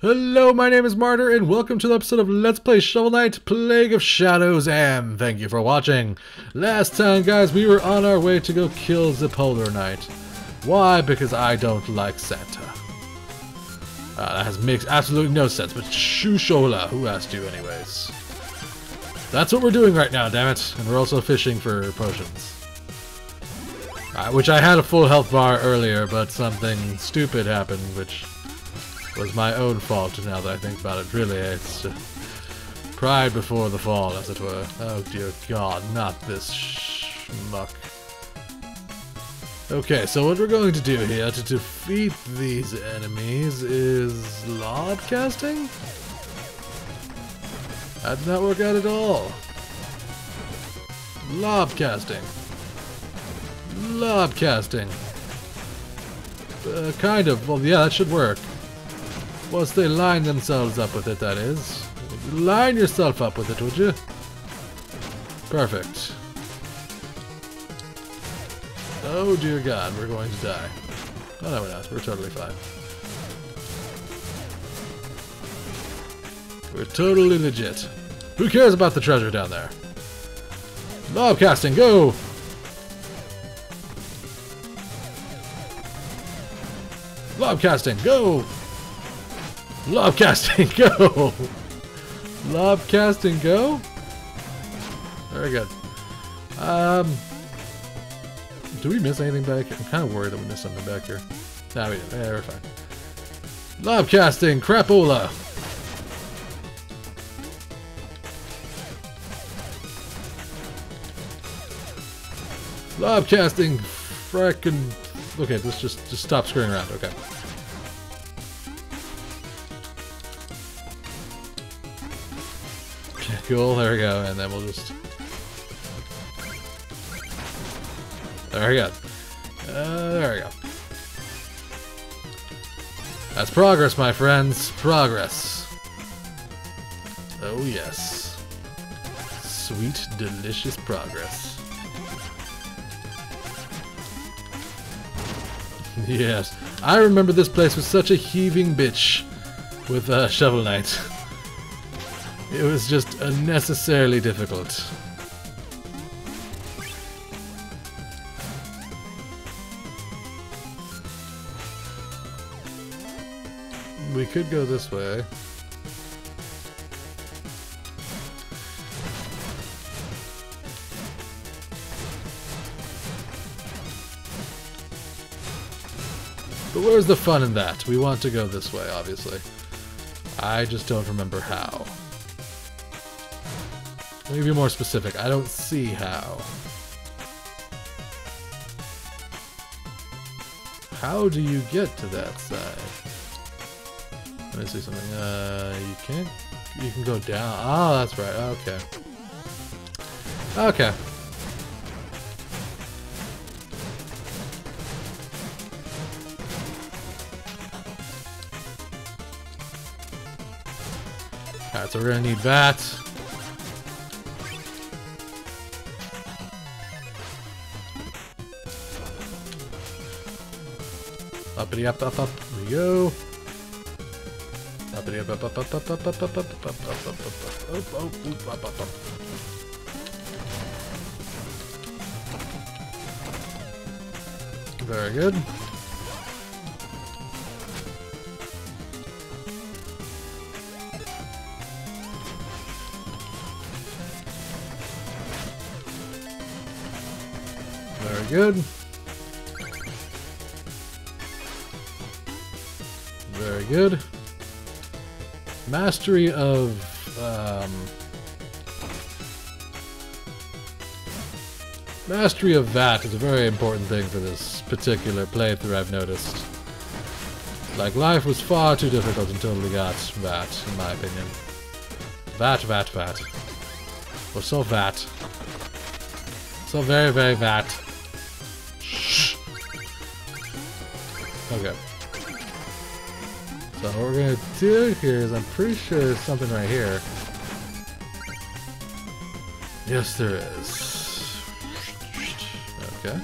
Hello, my name is Martyr, and welcome to the episode of Let's Play Shovel Knight Plague of Shadows, and thank you for watching. Last time, guys, we were on our way to go kill the Polar Knight. Why? Because I don't like Santa. Uh, that has makes absolutely no sense, but Shushola, who asked you anyways? That's what we're doing right now, damn it. And we're also fishing for potions. Uh, which I had a full health bar earlier, but something stupid happened, which was my own fault now that I think about it. Really, it's uh, pride before the fall, as it were. Oh dear god, not this schmuck. Okay, so what we're going to do here to defeat these enemies is lob casting? That did not work out at all. Lob casting. Lob casting. Uh, kind of. Well, yeah, that should work. Once they line themselves up with it, that is. Line yourself up with it, would you? Perfect. Oh dear god, we're going to die. Oh no we're not, we're totally fine. We're totally legit. Who cares about the treasure down there? Lob casting, go! Lob casting, go! Lob casting, go! Lob casting, go? Very good. Um, do we miss anything back here? I'm kind of worried that we missed something back here. Nah, we didn't. Yeah, we're fine. Lob casting, crapola! Lob casting, frickin' Okay, let's just just stop screwing around. Okay. Okay, cool. There we go, and then we'll just. There we go. Uh, there we go. That's progress, my friends. Progress. Oh yes. Sweet, delicious progress. Yes. I remember this place was such a heaving bitch with uh, Shovel Knight. It was just unnecessarily difficult. We could go this way. But where's the fun in that? We want to go this way, obviously. I just don't remember how. Let me be more specific. I don't see how. How do you get to that side? Let me see something. Uh, you can't... You can go down. Oh, that's right. Okay. Okay. Alright, so we're gonna need that. Up up up. There we go. Up up up up up up up up up up up up up up up up up up Very good. Very good. Good. Mastery of um, mastery of that is a very important thing for this particular playthrough. I've noticed. Like life was far too difficult until we got that, in my opinion. Vat, vat, vat. We're so vat. So very, very vat. Shh. Okay. So what we're gonna do here is I'm pretty sure there's something right here. Yes, there is. Okay.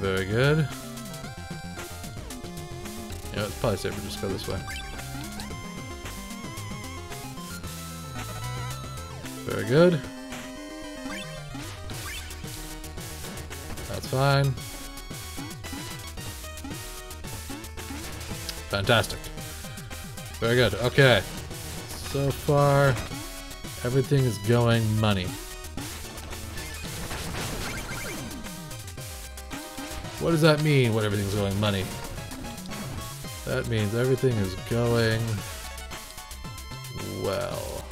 Very good. Yeah, it's probably safer just go this way. Very good. Fine. Fantastic. Very good. Okay. So far, everything is going money. What does that mean, what everything's going money? That means everything is going well.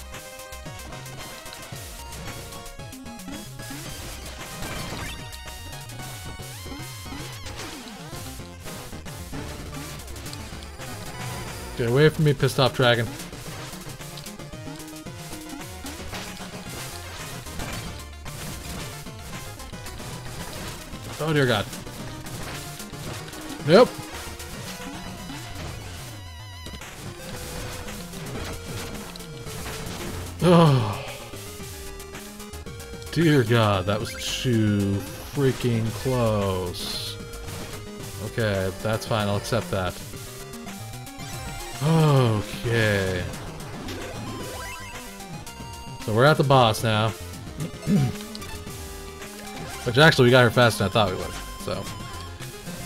Get away from me, pissed off dragon. Oh dear god. Nope. Oh. Dear God, that was too freaking close. Okay, that's fine, I'll accept that. Okay. So we're at the boss now. Which actually we got here faster than I thought we would. So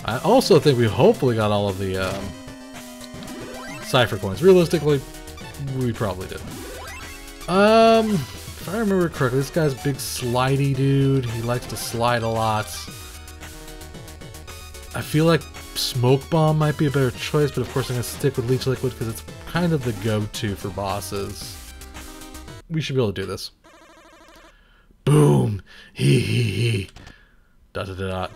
I also think we hopefully got all of the um, cipher coins. Realistically, we probably did. Um, if I remember correctly, this guy's big slidey dude. He likes to slide a lot. I feel like Smoke Bomb might be a better choice, but of course I'm to stick with Leech Liquid because it's kind of the go-to for bosses. We should be able to do this. Boom! Hee hee hee. Dot dot dot.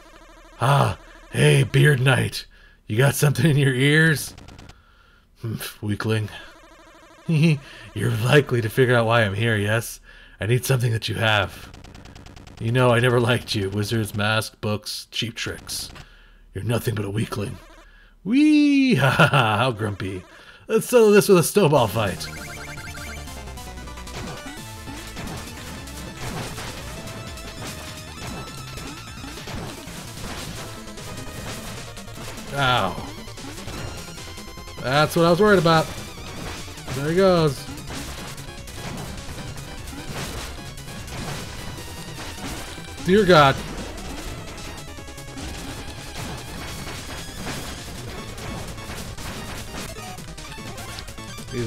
Ah! Hey, Beard Knight! You got something in your ears? Weakling. You're likely to figure out why I'm here, yes? I need something that you have. You know I never liked you. Wizards, mask, books, cheap tricks. You're nothing but a weakling. Wee! Ha ha ha! How grumpy. Let's settle this with a snowball fight. Ow. That's what I was worried about. There he goes. Dear God.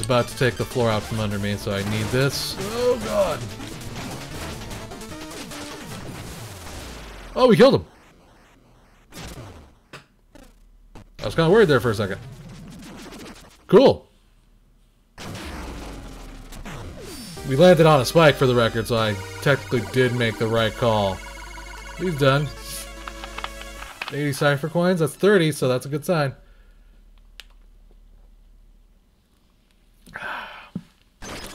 About to take the floor out from under me, so I need this. Oh god. Oh, we killed him. I was kind of worried there for a second. Cool. We landed on a spike for the record, so I technically did make the right call. He's done. 80 cipher coins, that's 30, so that's a good sign.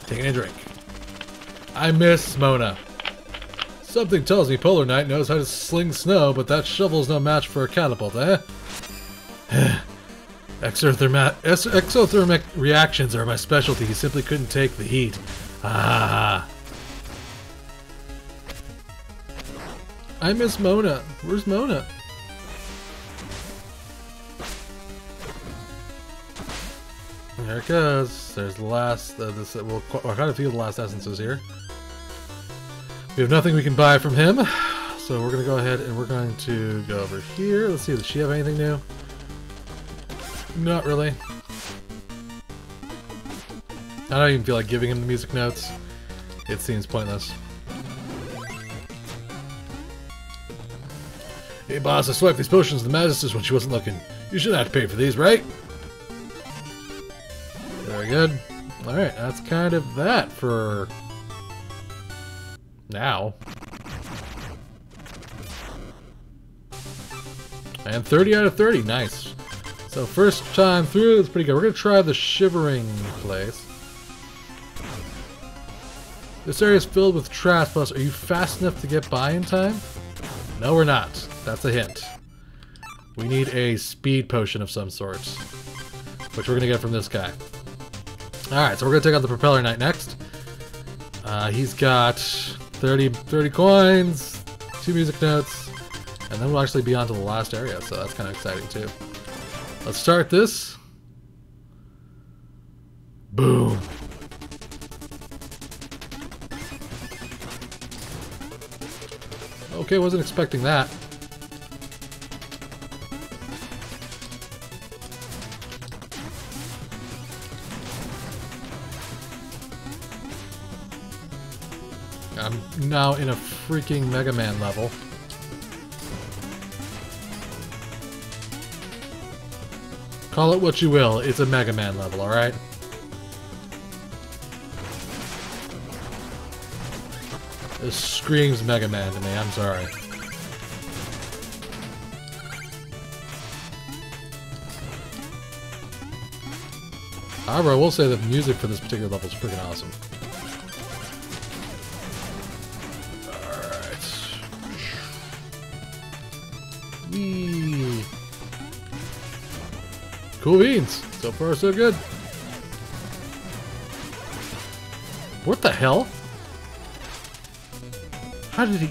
Taking a drink. I miss Mona. Something tells me Polar Knight knows how to sling snow, but that shovel's no match for a catapult, eh? exothermic reactions are my specialty. He simply couldn't take the heat. Ah. I miss Mona. Where's Mona? There it goes. There's the last. Uh, this we'll, we'll kind of feel the last essences here. We have nothing we can buy from him, so we're gonna go ahead and we're going to go over here. Let's see. Does she have anything new? Not really. I don't even feel like giving him the music notes. It seems pointless. Hey boss, I swiped these potions to the Magisters when she wasn't looking. You shouldn't have to pay for these, right? Good. Alright, that's kind of that for... now. And 30 out of 30, nice. So first time through, it's pretty good. We're going to try the Shivering place. This area is filled with trash, plus are you fast enough to get by in time? No, we're not. That's a hint. We need a speed potion of some sort. Which we're going to get from this guy. Alright, so we're going to take out the Propeller Knight next. Uh, he's got 30, 30 coins, two music notes, And then we'll actually be on to the last area, so that's kind of exciting too. Let's start this. Boom. Okay, wasn't expecting that. Now in a freaking Mega Man level. Call it what you will, it's a Mega Man level, alright? This screams Mega Man to me, I'm sorry. However, I will say the music for this particular level is freaking awesome. Cool beans! So far, so good. What the hell? How did he...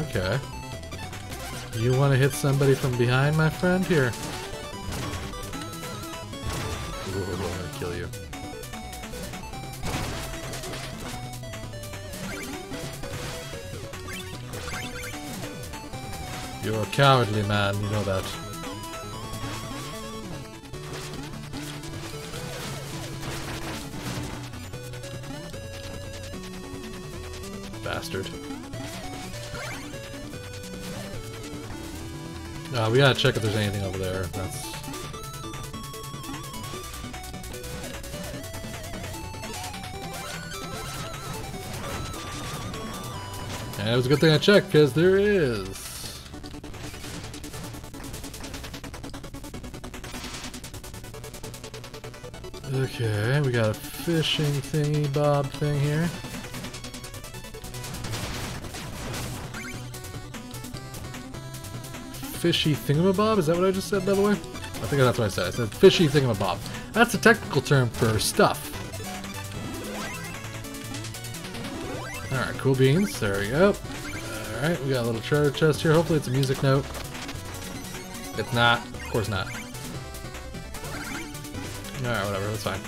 Okay. You want to hit somebody from behind, my friend? Here. You're a cowardly man, you know that. Bastard. Uh, we gotta check if there's anything over there. That's... And it was a good thing I checked, because there is. Okay, we got a fishing thingy bob thing here. Fishy thingamabob? Is that what I just said, by the way? I think that's what I said. I said fishy thingamabob. That's a technical term for stuff. Alright, cool beans. There we go. Alright, we got a little treasure chest here. Hopefully it's a music note. If not. Of course not. Alright, whatever, that's fine.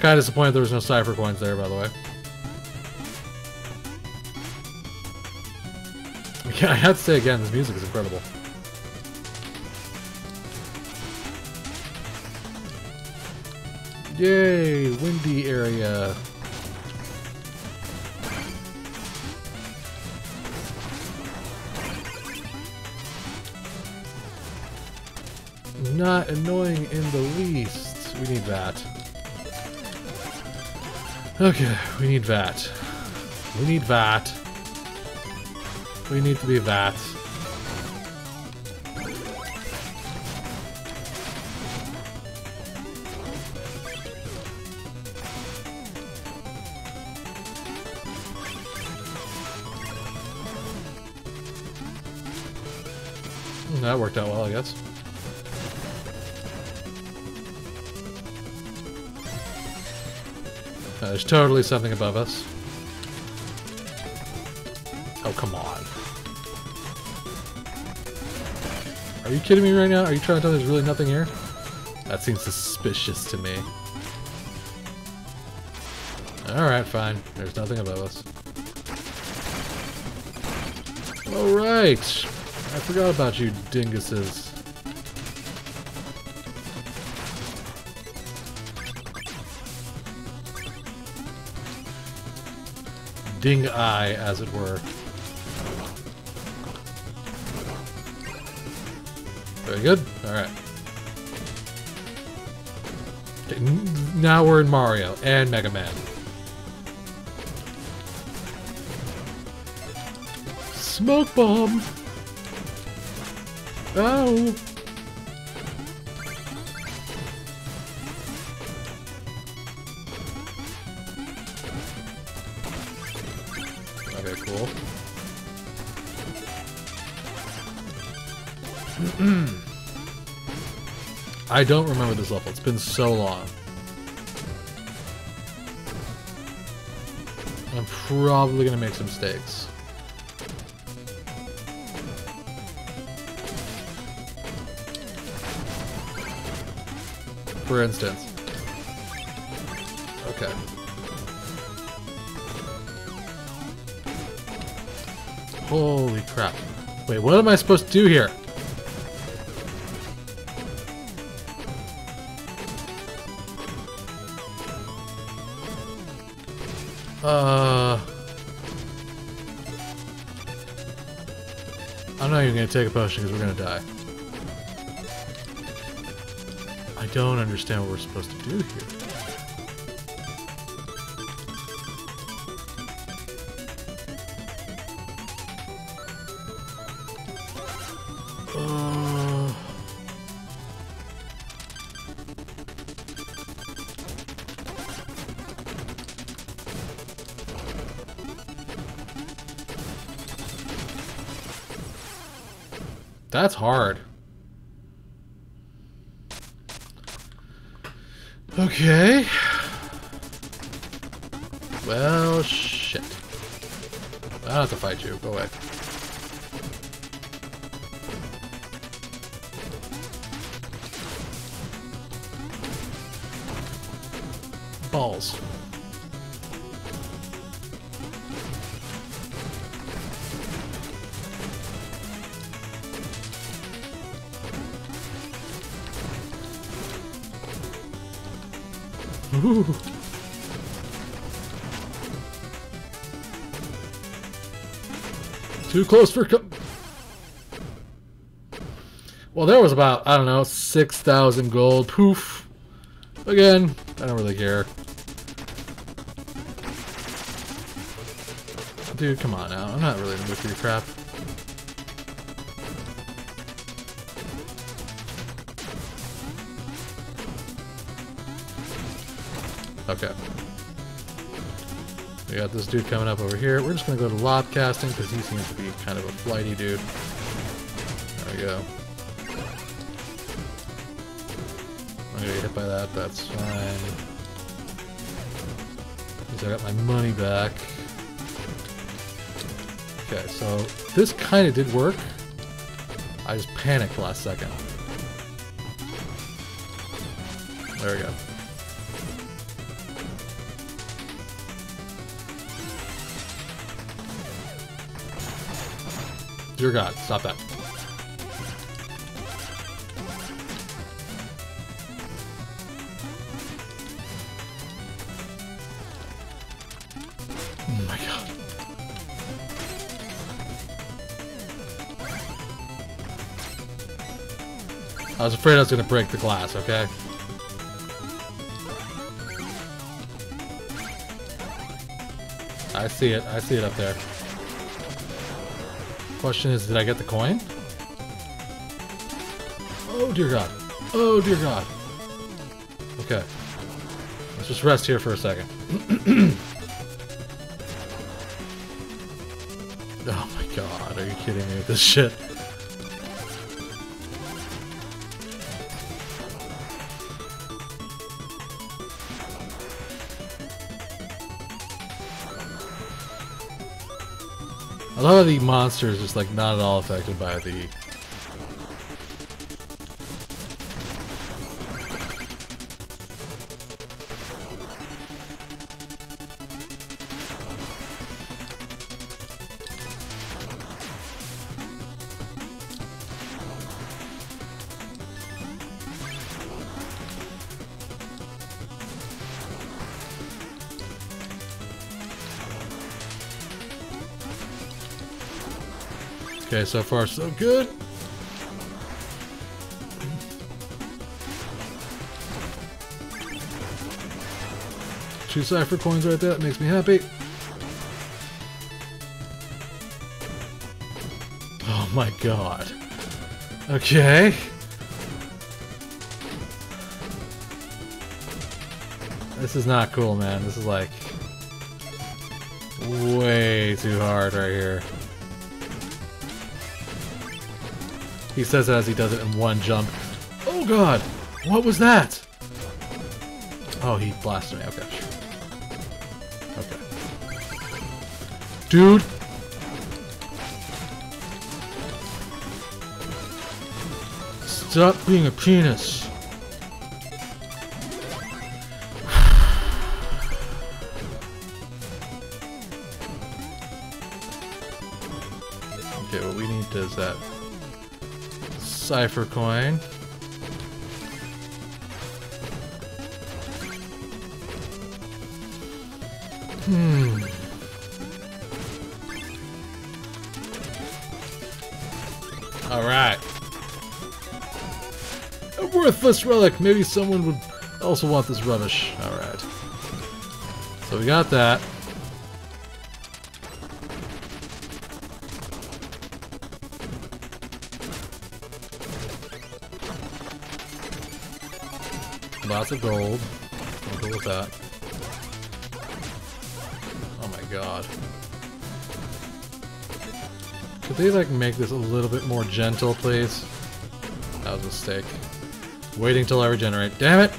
Kinda disappointed there was no cipher coins there, by the way. Yeah, I have to say again, this music is incredible. Yay, windy area. Not annoying in the least. We need that. Okay, we need that. We need that. We need to be that. Hmm, that worked out well, I guess. Uh, there's totally something above us. Oh, come on. Are you kidding me right now? Are you trying to tell me there's really nothing here? That seems suspicious to me. Alright, fine. There's nothing above us. Alright! I forgot about you dinguses. Ding eye, as it were. Very good. Alright. Okay, now we're in Mario and Mega Man. Smoke bomb! Oh! I don't remember this level. It's been so long. I'm probably gonna make some mistakes. For instance. Okay. Holy crap. Wait, what am I supposed to do here? Uh... I'm not even gonna take a potion because we're gonna die. I don't understand what we're supposed to do here. That's hard. Okay. Well, shit. I don't have to fight you. Go away. Balls. Ooh. Too close for Well, there was about, I don't know, 6,000 gold. Poof. Again, I don't really care. Dude, come on now. I'm not really in the mood for your crap. Okay. We got this dude coming up over here. We're just gonna go to lob casting because he seems to be kind of a flighty dude. There we go. I'm gonna get hit by that, that's fine. At least I got my money back. Okay, so this kind of did work. I just panicked last second. There we go. Dear God, stop that. Oh my God. I was afraid I was going to break the glass, okay? I see it. I see it up there. Question is, did I get the coin? Oh dear god. Oh dear god. Okay. Let's just rest here for a second. oh my god, are you kidding me with this shit? A lot of the monsters just like not at all affected by the Okay, so far so good. Two cipher coins right there, that makes me happy. Oh my god. Okay. This is not cool, man. This is like way too hard right here. He says it as he does it in one jump. Oh god! What was that? Oh, he blasted me. Okay. Okay. dude. Stop being a penis. Okay, what we need is that cipher coin. Hmm. Alright. A worthless relic. Maybe someone would also want this rubbish. Alright. So we got that. Lots of gold. I'll go with that. Oh my god. Could they like make this a little bit more gentle, please? That was a mistake. Waiting till I regenerate. Damn it!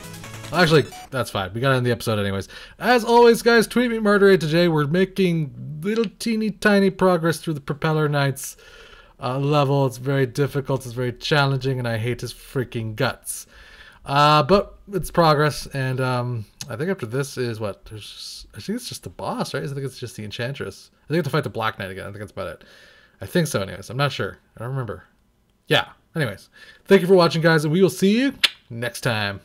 Actually, that's fine. We got to end the episode anyways. As always, guys, tweet me MartyrA2J. We're making little teeny tiny progress through the Propeller Knights uh, level. It's very difficult. It's very challenging, and I hate his freaking guts. Uh, but it's progress, and um, I think after this is what? I think it's just the boss, right? I think it's just the Enchantress. I think I have to fight the Black Knight again. I think that's about it. I think so, anyways. I'm not sure. I don't remember. Yeah. Anyways, thank you for watching, guys, and we will see you next time.